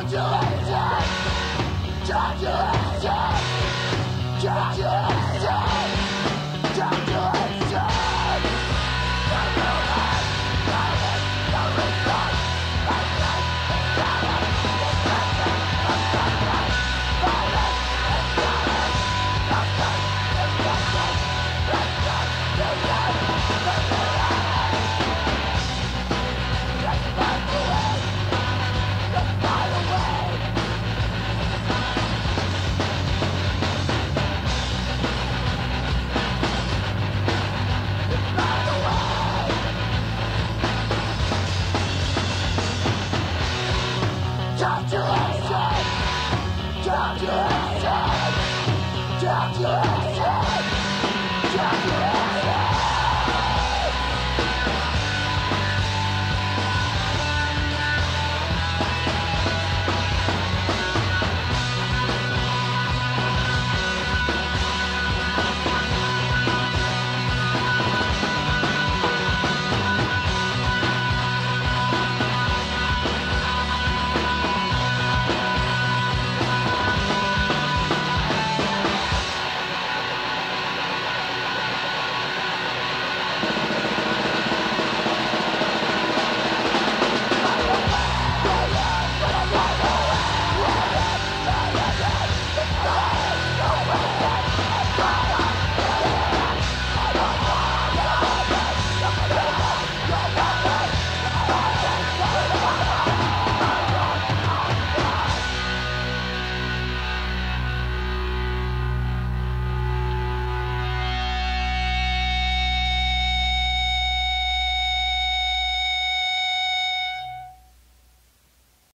Calculation! Calculation! Calculation! Calculation! Calculation! Calculation!